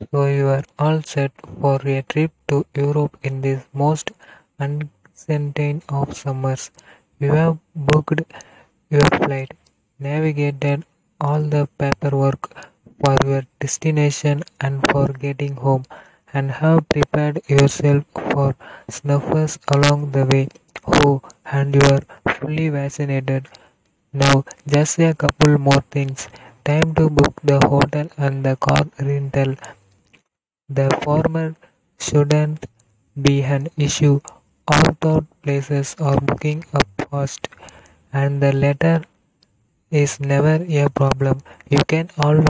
So you are all set for a trip to Europe in this most uncertain of summers. You have booked your flight, navigated all the paperwork for your destination and for getting home, and have prepared yourself for snuffers along the way. Oh, and you are fully vaccinated. Now, just a couple more things. Time to book the hotel and the car rental. The former shouldn't be an issue. Outdoor places are booking up fast, and the latter is never a problem. You can always